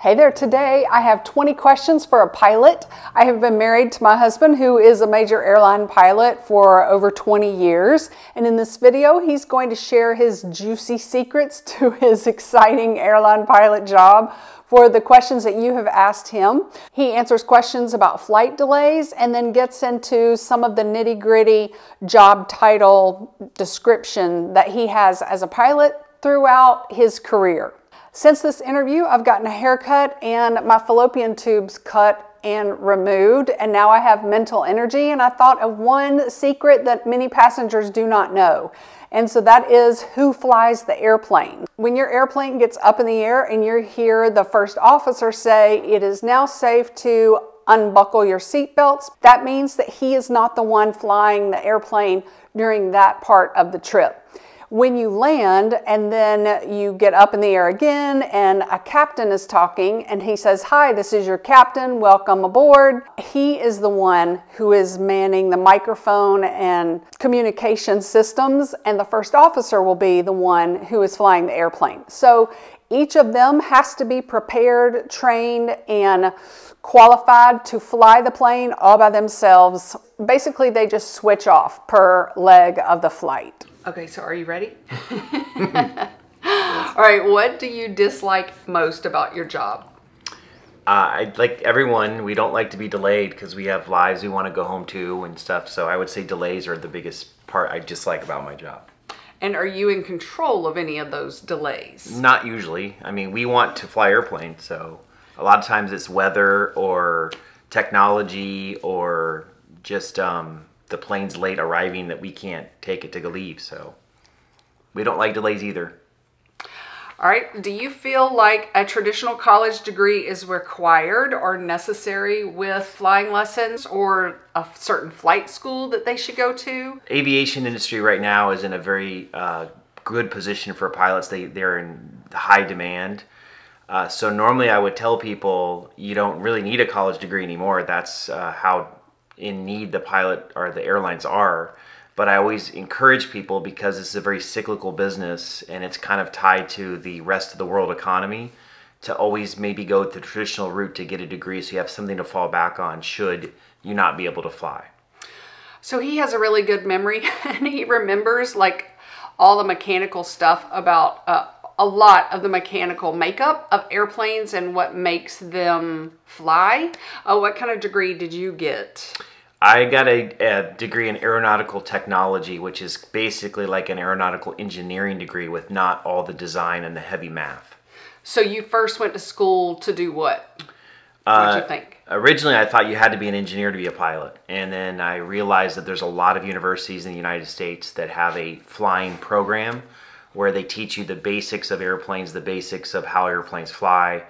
Hey there, today I have 20 questions for a pilot. I have been married to my husband who is a major airline pilot for over 20 years. And in this video, he's going to share his juicy secrets to his exciting airline pilot job for the questions that you have asked him. He answers questions about flight delays and then gets into some of the nitty gritty job title description that he has as a pilot throughout his career. Since this interview, I've gotten a haircut and my fallopian tubes cut and removed, and now I have mental energy. And I thought of one secret that many passengers do not know. And so that is who flies the airplane. When your airplane gets up in the air and you hear the first officer say, It is now safe to unbuckle your seatbelts, that means that he is not the one flying the airplane during that part of the trip when you land and then you get up in the air again and a captain is talking and he says, Hi, this is your captain, welcome aboard. He is the one who is manning the microphone and communication systems, and the first officer will be the one who is flying the airplane. So each of them has to be prepared, trained, and qualified to fly the plane all by themselves. Basically, they just switch off per leg of the flight. Okay, so are you ready? All right, what do you dislike most about your job? Uh, I like everyone. We don't like to be delayed because we have lives we want to go home to and stuff. So I would say delays are the biggest part I dislike about my job. And are you in control of any of those delays? Not usually. I mean, we want to fly airplanes, so a lot of times it's weather or technology or just um, the plane's late arriving that we can't take it to leave. So we don't like delays either. All right. Do you feel like a traditional college degree is required or necessary with flying lessons or a certain flight school that they should go to? Aviation industry right now is in a very uh, good position for pilots. They, they're in high demand. Uh, so normally I would tell people you don't really need a college degree anymore. That's uh, how in need the pilot or the airlines are. But I always encourage people because it's a very cyclical business and it's kind of tied to the rest of the world economy to always maybe go the traditional route to get a degree so you have something to fall back on should you not be able to fly. So he has a really good memory and he remembers like all the mechanical stuff about uh, a lot of the mechanical makeup of airplanes and what makes them fly. Uh, what kind of degree did you get? I got a, a, degree in aeronautical technology, which is basically like an aeronautical engineering degree with not all the design and the heavy math. So you first went to school to do what? What did you uh, think? Originally, I thought you had to be an engineer to be a pilot, and then I realized that there's a lot of universities in the United States that have a flying program where they teach you the basics of airplanes, the basics of how airplanes fly,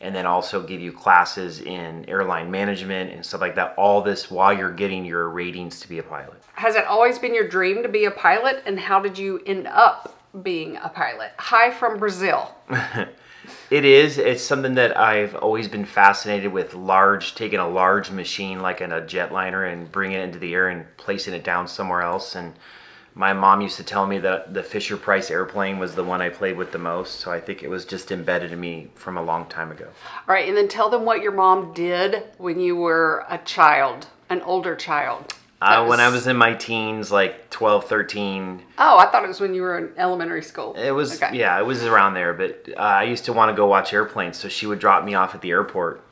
and then also give you classes in airline management and stuff like that. All this while you're getting your ratings to be a pilot. Has it always been your dream to be a pilot? And how did you end up being a pilot? Hi from Brazil. it is. It's something that I've always been fascinated with large, taking a large machine like in a jetliner and bringing it into the air and placing it down somewhere else. And my mom used to tell me that the Fisher Price airplane was the one I played with the most, so I think it was just embedded in me from a long time ago. All right, and then tell them what your mom did when you were a child, an older child. Uh, was... When I was in my teens, like 12, 13. Oh, I thought it was when you were in elementary school. It was, okay. yeah, it was around there, but uh, I used to want to go watch airplanes, so she would drop me off at the airport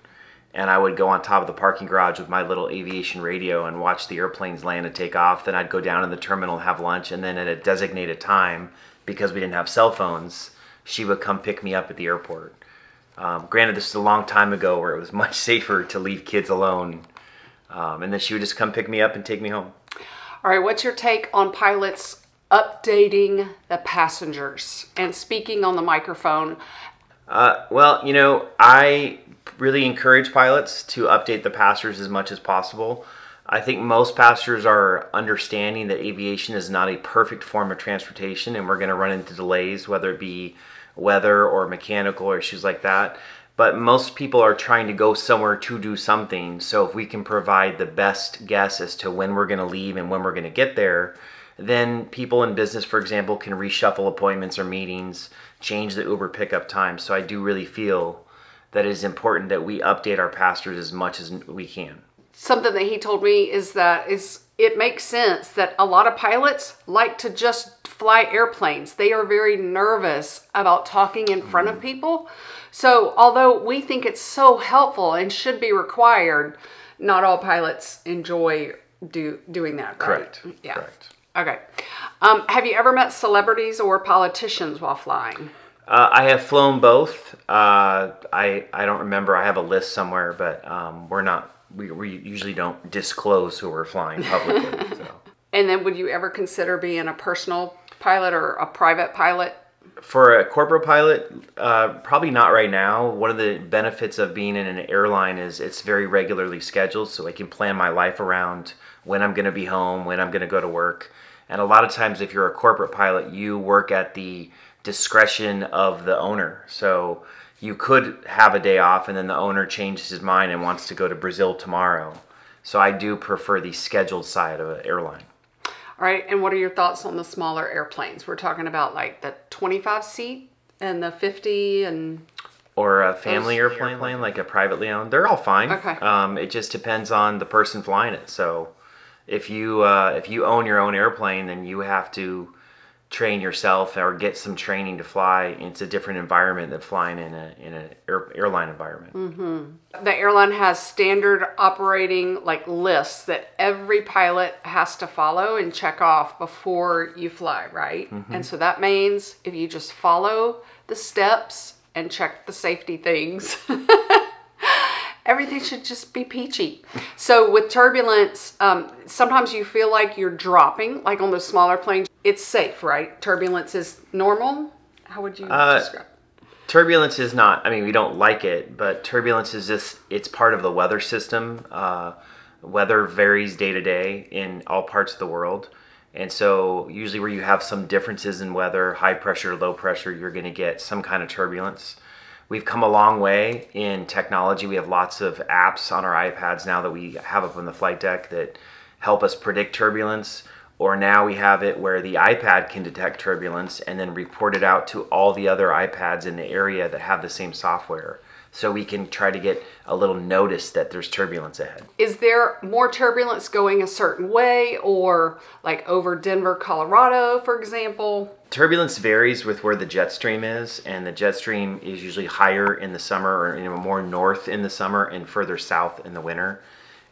and I would go on top of the parking garage with my little aviation radio and watch the airplanes land and take off. Then I'd go down in the terminal, have lunch, and then at a designated time, because we didn't have cell phones, she would come pick me up at the airport. Um, granted, this is a long time ago where it was much safer to leave kids alone. Um, and then she would just come pick me up and take me home. All right, what's your take on pilots updating the passengers and speaking on the microphone? Uh, well, you know, I really encourage pilots to update the pastors as much as possible. I think most pastors are understanding that aviation is not a perfect form of transportation and we're going to run into delays, whether it be weather or mechanical or issues like that. But most people are trying to go somewhere to do something. So if we can provide the best guess as to when we're going to leave and when we're going to get there, then people in business, for example, can reshuffle appointments or meetings, change the Uber pickup time. So I do really feel that it is important that we update our pastors as much as we can. Something that he told me is that is it makes sense that a lot of pilots like to just fly airplanes. They are very nervous about talking in front of mm-hmm. people. So, although we think it's so helpful and should be required, not all pilots enjoy do doing that. Right? Correct. Yeah. Correct. Okay. Um, have you ever met celebrities or politicians while flying? Uh, I have flown both. Uh, I I don't remember. I have a list somewhere, but um, we're not. We, we usually don't disclose who we're flying publicly. so. And then, would you ever consider being a personal pilot or a private pilot? For a corporate pilot, uh, probably not right now. One of the benefits of being in an airline is it's very regularly scheduled, so I can plan my life around when I'm going to be home, when I'm going to go to work. And a lot of times, if you're a corporate pilot, you work at the discretion of the owner. So you could have a day off, and then the owner changes his mind and wants to go to Brazil tomorrow. So I do prefer the scheduled side of an airline. All right. And what are your thoughts on the smaller airplanes? We're talking about like the 25 seat and the 50 and or a family airplane plane like a privately owned they're all fine Okay. um, it just depends on the person flying it so if you uh, if you own your own airplane then you have to train yourself or get some training to fly it's a different environment than flying in a in an air, airline environment. The airline has standard operating like lists that every pilot has to follow and check off before you fly, right? And so that means if you just follow the steps and check the safety things, everything should just be peachy. So with turbulence, um, sometimes you feel like you're dropping, like on those smaller planes. It's safe, right? Turbulence is normal. How would you describe? turbulence is not i mean we don't like it but turbulence is just it's part of the weather system uh, weather varies day to day in all parts of the world and so usually where you have some differences in weather high pressure low pressure you're going to get some kind of turbulence we've come a long way in technology we have lots of apps on our ipads now that we have up on the flight deck that help us predict turbulence or now we have it where the iPad can detect turbulence and then report it out to all the other iPads in the area that have the same software. So we can try to get a little notice that there's turbulence ahead. is there more turbulence going a certain way or like over Denver, Colorado, for example? Turbulence varies with where the jet stream is, and the jet stream is usually higher in the summer or you know, more north in the summer and further south in the winter.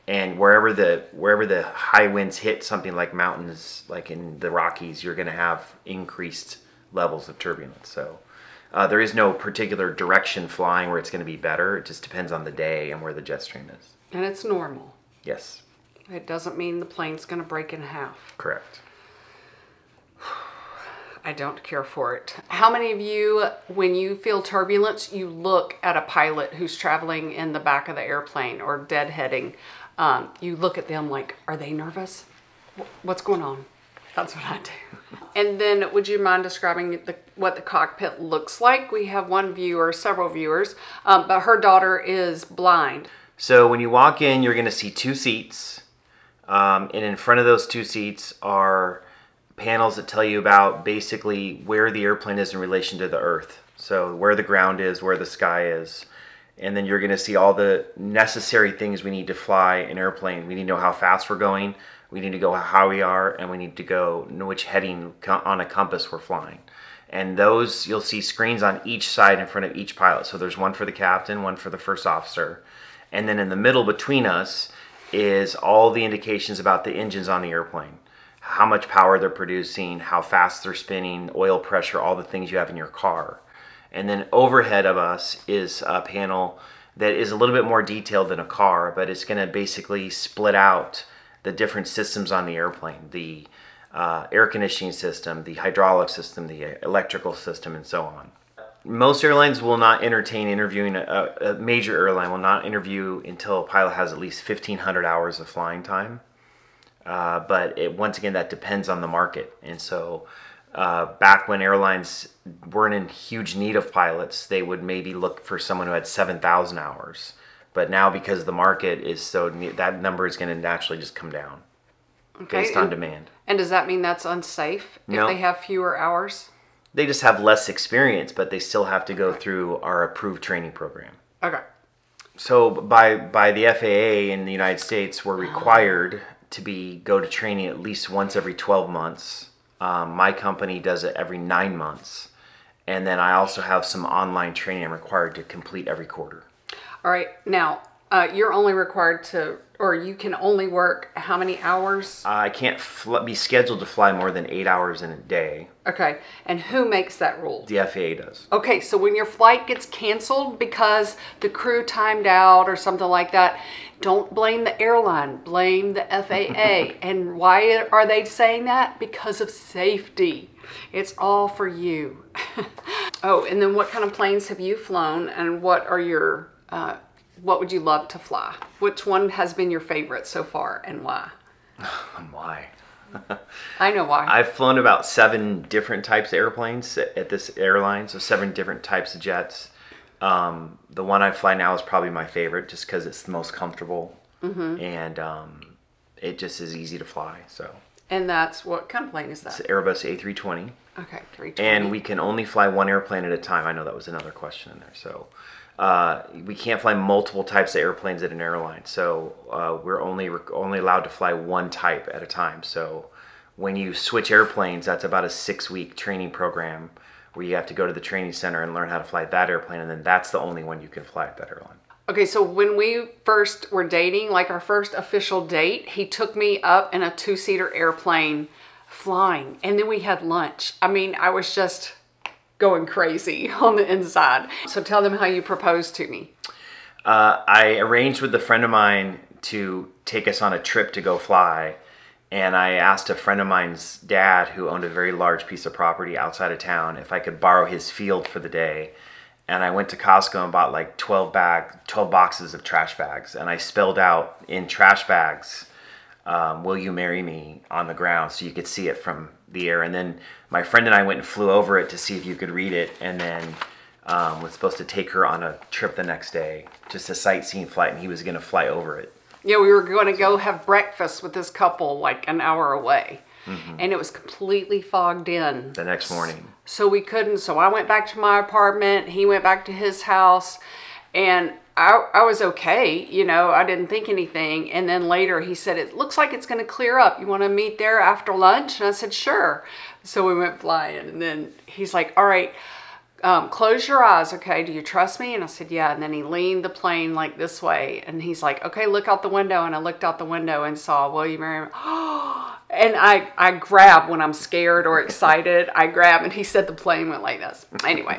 And wherever the wherever the high winds hit something like mountains, like in the Rockies, you're going to have increased levels of turbulence. So uh, there is no particular direction flying where it's going to be better. It just depends on the day and where the jet stream is. And it's normal. Yes, It doesn't mean the plane's going to break in half. correct. I don't care for it. How many of you, when you feel turbulence, you look at a pilot who's traveling in the back of the airplane or deadheading? Um, you look at them like, are they nervous? What's going on? That's what I do. And then, would you mind describing the, what the cockpit looks like? We have one viewer, several viewers, um, but her daughter is blind. So when you walk in, you're going to see two seats, um, and in front of those two seats are panels that tell you about basically where the airplane is in relation to the Earth. So where the ground is, where the sky is, and then you're going to see all the necessary things we need to fly an airplane. We need to know how fast we're going. We need to go how we are, and we need to go which heading on a compass we're flying. And those you'll see screens on each side in front of each pilot. So there's one for the captain, one for the first officer, and then in the middle between us is all the indications about the engines on the airplane. How much power they're producing, how fast they're spinning, oil pressure, all the things you have in your car. And then overhead of us is a panel that is a little bit more detailed than a car, but it's going to basically split out the different systems on the airplane the uh, air conditioning system, the hydraulic system, the electrical system, and so on. Most airlines will not entertain interviewing, a, a major airline will not interview until a pilot has at least 1,500 hours of flying time. Uh, but it, once again, that depends on the market. And so, uh, back when airlines weren't in huge need of pilots, they would maybe look for someone who had 7,000 hours. But now, because the market is so, ne- that number is going to naturally just come down okay. based on and, demand. and does that mean that's unsafe if No. they have fewer hours? They just have less experience, but they still have to go through our approved training program. Okay. So by by the FAA in the United States, we're required to be go to training at least once every 12 months. Um, my company does it every nine months, and then I also have some online training I'm required to complete every quarter. All right. Now, uh, you're only required to, or you can only work how many hours? I can't be scheduled to fly more than eight hours in a day. Okay. And who makes that rule? The FAA does. Okay, so when your flight gets canceled because the crew timed out or something like that, don't blame the airline, blame the FAA. and why are they saying that? Because of safety. It's all for you. oh, and then what kind of planes have you flown and what are your, uh, what would you love to fly? Which one has been your favorite so far and why? And why? I know why. I've flown about seven different types of airplanes at this airline, so seven different types of jets. Um, the one I fly now is probably my favorite, just because it's the most comfortable and um, it just is easy to fly. So and that's what kind of plane is that? it's Airbus A320, Okay, 320. and we can only fly one airplane at a time. I know that was another question in there. So uh, we can't fly multiple types of airplanes at an airline. So uh, we're only only allowed to fly one type at a time. So when you switch airplanes, that's about a six week training program where you have to go to the training center and learn how to fly that airplane, and then that's the only one you can fly at that airline. Okay, so when we first were dating, like our first official date, he took me up in a two seater airplane flying, and then we had lunch. I mean, I was just going crazy on the inside. So tell them how you proposed to me. Uh, I arranged with a friend of mine to take us on a trip to go fly. And I asked a friend of mine's dad, who owned a very large piece of property outside of town, if I could borrow his field for the day. And I went to Costco and bought like 12 bag, 12 boxes of trash bags. And I spelled out in trash bags, um, "Will you marry me?" on the ground, so you could see it from the air. And then my friend and I went and flew over it to see if you could read it. And then um, was supposed to take her on a trip the next day, just a sightseeing flight, and he was going to fly over it. Yeah, we were going to go have breakfast with this couple like an hour away. And it was completely fogged in. The next morning, So we couldn't. So I went back to my apartment. He went back to his house. And I, I was okay. You know, I didn't think anything. And then later he said, It looks like it's going to clear up. You want to meet there after lunch? And I said, Sure. So we went flying. And then he's like, All right. Um, close your eyes, okay? Do you trust me? And I said, yeah. And then he leaned the plane like this way, and he's like, okay, look out the window. And I looked out the window and saw William. And I, I grab when I'm scared or excited. I grab, and he said the plane went like this. Anyway,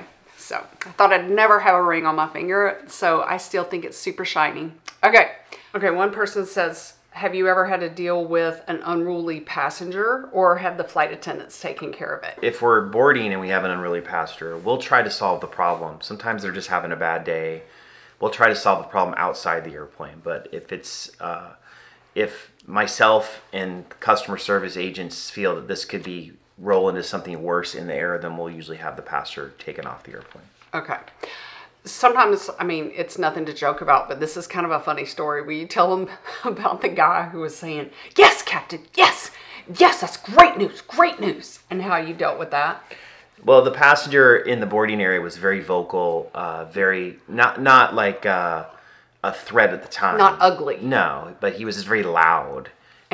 so I thought I'd never have a ring on my finger, so I still think it's super shiny. Okay, okay. One person says, "Have you ever had to deal with an unruly passenger, or have the flight attendants taken care of it?" if we're boarding and we have an unruly passenger, we'll try to solve the problem. Sometimes they're just having a bad day. We'll try to solve the problem outside the airplane. But if it's uh, if myself and customer service agents feel that this could be roll into something worse in the air, then we'll usually have the passenger taken off the airplane. Okay. Sometimes, I mean, it's nothing to joke about, but this is kind of a funny story. Will you tell them about the guy who was saying, Yes, Captain, yes, yes, that's great news, great news, and how you dealt with that? Well, the passenger in the boarding area was very vocal, uh, very not not like uh, a threat at the time. Not ugly. No, but he was just very loud.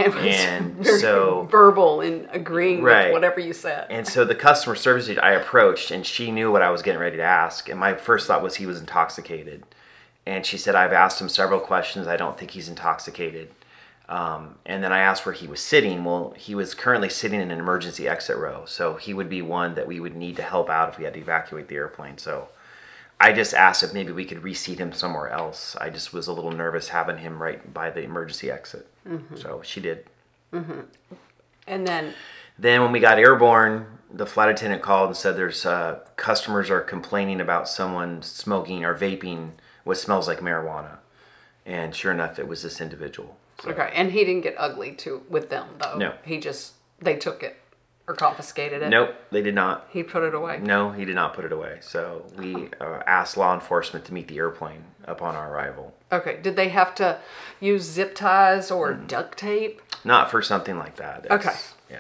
And, And so- verbal in agreeing Right. with whatever you said. And so the customer service agent I approached, and she knew what I was getting ready to ask. And my first thought was he was intoxicated. And she said, I've asked him several questions. I don't think he's intoxicated. Um, and then I asked where he was sitting. Well, he was currently sitting in an emergency exit row. So he would be one that we would need to help out if we had to evacuate the airplane. So I just asked if maybe we could reseat him somewhere else. I just was a little nervous having him right by the emergency exit. So she did. And then, Then when we got airborne, the flight attendant called and said there's uh, customers are complaining about someone smoking or vaping what smells like marijuana, and sure enough, it was this individual. So, okay, and he didn't get ugly to with them though. No. he just they took it or confiscated it. Nope, they did not. he put it away. No, he did not put it away. So we uh, asked law enforcement to meet the airplane upon our arrival. Okay, did they have to use zip ties or Mm. duct tape? Not for something like that. It's- Okay. Yeah.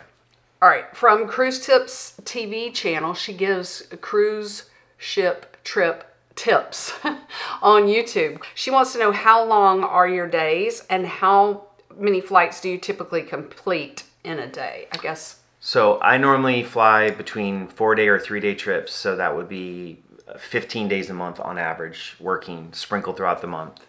All right, from Cruise Tips TV channel, she gives cruise ship trip tips on YouTube. She wants to know how long are your days and how many flights do you typically complete in a day? I guess. So I normally fly between four day or three day trips. So that would be 15 days a month on average, working sprinkled throughout the month.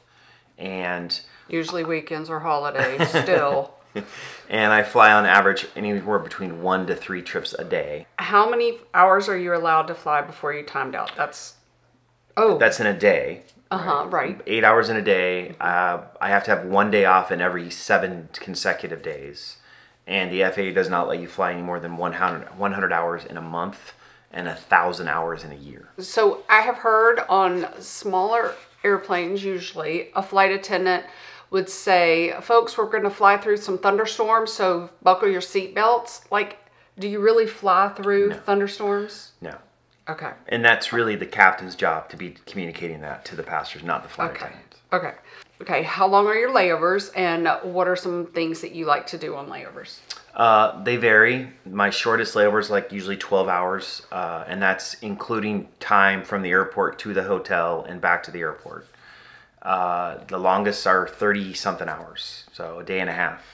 And usually weekends or holidays still. and I fly on average anywhere between one to three trips a day. How many hours are you allowed to fly before you timed out? That's oh, that's in a day. Uh huh. Right. right. Eight hours in a day. Uh, I have to have one day off in every seven consecutive days, and the FAA does not let you fly any more than 100, 100 hours in a month and a thousand hours in a year. So I have heard on smaller airplanes, usually a flight attendant would say, folks, we're going to fly through some thunderstorms, so buckle your seatbelts. Like, do you really fly through no. thunderstorms? No. Okay. And that's really the captain's job to be communicating that to the pastors, not the flight okay. attendants. Okay. Okay. How long are your layovers, and what are some things that you like to do on layovers? Uh, they vary. My shortest layover is like usually 12 hours, uh, and that's including time from the airport to the hotel and back to the airport. Uh, the longest are 30 something hours, so a day and a half.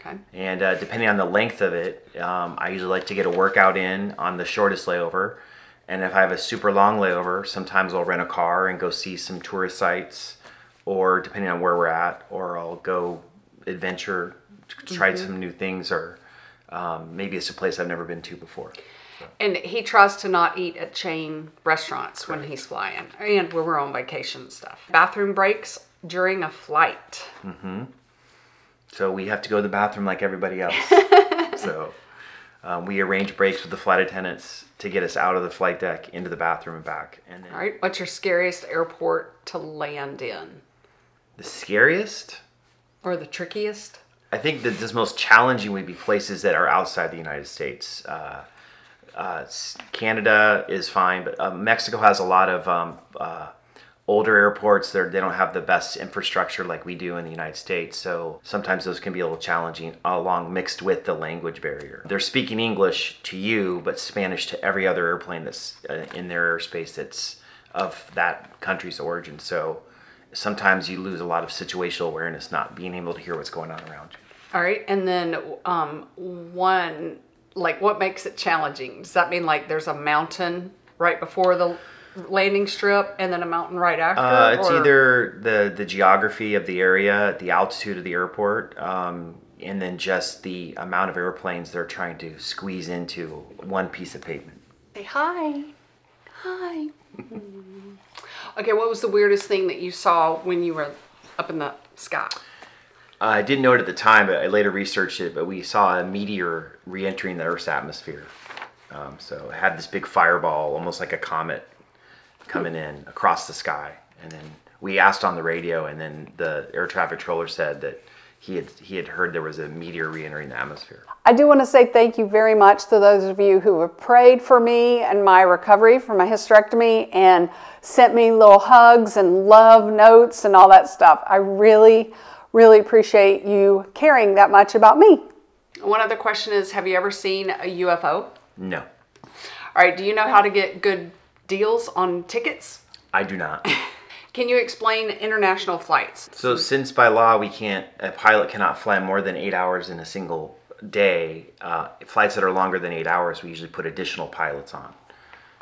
Okay. And uh, depending on the length of it, um, I usually like to get a workout in on the shortest layover. And if I have a super long layover, sometimes I'll rent a car and go see some tourist sites, or depending on where we're at, or I'll go adventure, try mm-hmm. some new things, or um, maybe it's a place I've never been to before. And he tries to not eat at chain restaurants when he's flying and when we're on vacation and stuff. Bathroom breaks during a flight. Mm-hmm. So we have to go to the bathroom like everybody else. so um, we arrange breaks with the flight attendants to get us out of the flight deck into the bathroom and back. And then, All right. What's your scariest airport to land in? The scariest? Or the trickiest? I think that the most challenging would be places that are outside the United States. Uh, uh, Canada is fine, but uh, Mexico has a lot of um, uh, older airports. They don't have the best infrastructure like we do in the United States. So sometimes those can be a little challenging, along mixed with the language barrier. They're speaking English to you, but Spanish to every other airplane that's uh, in their airspace that's of that country's origin. So sometimes you lose a lot of situational awareness, not being able to hear what's going on around you. All right, and then um, one like what makes it challenging? Does that mean like there's a mountain right before the landing strip and then a mountain right after? Uh, it's or? either the the geography of the area, the altitude of the airport, um, and then just the amount of airplanes they're trying to squeeze into one piece of pavement. Say hi, hi. okay, what was the weirdest thing that you saw when you were up in the sky? I didn't know it at the time, but I later researched it. But we saw a meteor re-entering the Earth's atmosphere. Um, so it had this big fireball, almost like a comet, coming in across the sky. And then we asked on the radio, and then the air traffic controller said that he had he had heard there was a meteor re-entering the atmosphere. I do want to say thank you very much to those of you who have prayed for me and my recovery from my hysterectomy and sent me little hugs and love notes and all that stuff. I really really appreciate you caring that much about me. One other question is Have you ever seen a UFO? No. All right, do you know how to get good deals on tickets? I do not. Can you explain international flights? So, since by law we can't, a pilot cannot fly more than eight hours in a single day, uh, flights that are longer than eight hours, we usually put additional pilots on.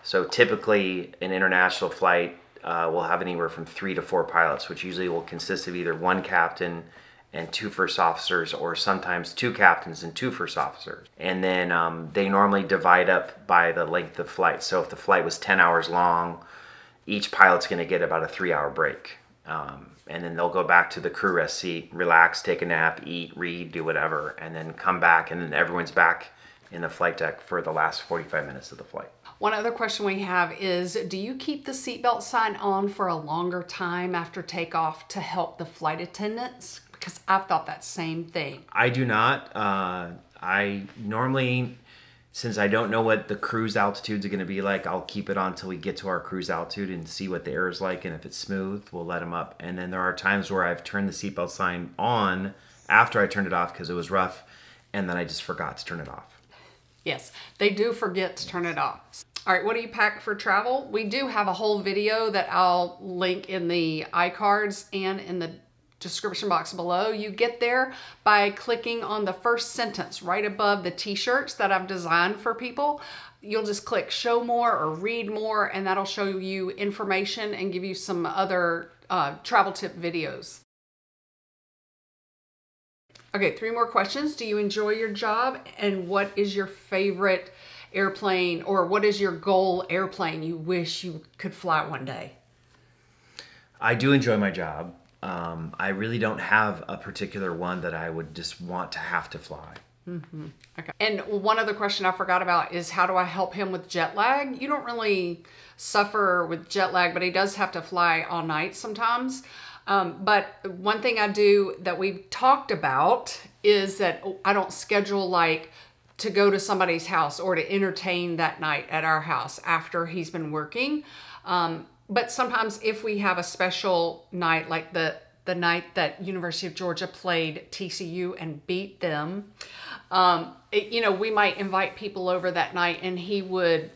So, typically, an international flight uh, will have anywhere from three to four pilots, which usually will consist of either one captain and two first officers, or sometimes two captains and two first officers. And then um, they normally divide up by the length of flight. So if the flight was 10 hours long, each pilot's going to get about a three hour break. Um, and then they'll go back to the crew rest seat, relax, take a nap, eat, read, do whatever, and then come back, and then everyone's back in the flight deck for the last 45 minutes of the flight. One other question we have is Do you keep the seatbelt sign on for a longer time after takeoff to help the flight attendants? Because I've thought that same thing. I do not. Uh, I normally, since I don't know what the cruise altitudes are going to be like, I'll keep it on until we get to our cruise altitude and see what the air is like. And if it's smooth, we'll let them up. And then there are times where I've turned the seatbelt sign on after I turned it off because it was rough, and then I just forgot to turn it off. Yes, they do forget to turn it off. All right, what do you pack for travel? We do have a whole video that I'll link in the iCards and in the description box below. You get there by clicking on the first sentence right above the t-shirts that I've designed for people. You'll just click show more or read more and that'll show you information and give you some other uh, travel tip videos. Okay, three more questions. Do you enjoy your job and what is your favorite airplane or what is your goal airplane you wish you could fly one day? I do enjoy my job. Um, I really don't have a particular one that I would just want to have to fly. Mm-hmm. Okay. And one other question I forgot about is how do I help him with jet lag? You don't really suffer with jet lag, but he does have to fly all night sometimes. Um, but one thing I do that we've talked about is that I don't schedule like to go to somebody's house or to entertain that night at our house after he's been working. Um, but sometimes if we have a special night like the the night that University of Georgia played TCU and beat them, um, it, you know, we might invite people over that night and he would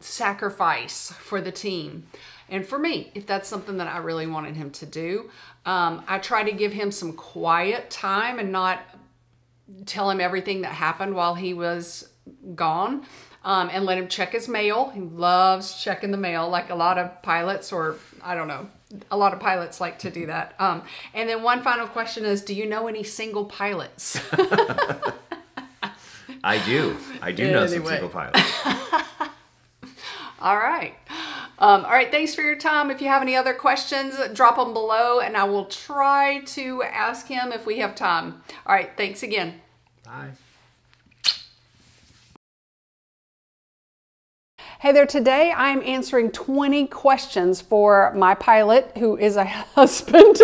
sacrifice for the team. And for me, if that's something that I really wanted him to do, um, I try to give him some quiet time and not tell him everything that happened while he was gone um, and let him check his mail. He loves checking the mail, like a lot of pilots, or I don't know, a lot of pilots like to do that. Um, and then one final question is Do you know any single pilots? I do. I do know some single pilots. all right. Um, all right, thanks for your time. If you have any other questions, drop them below and I will try to ask him if we have time. All right, thanks again. Bye. Hey there, today I'm answering 20 questions for my pilot who is a husband.